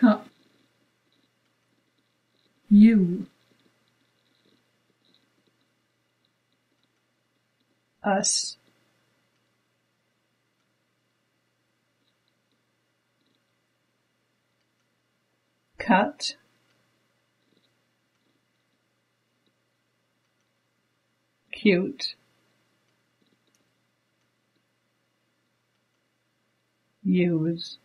cut you. Us. Cut. Cute. Use.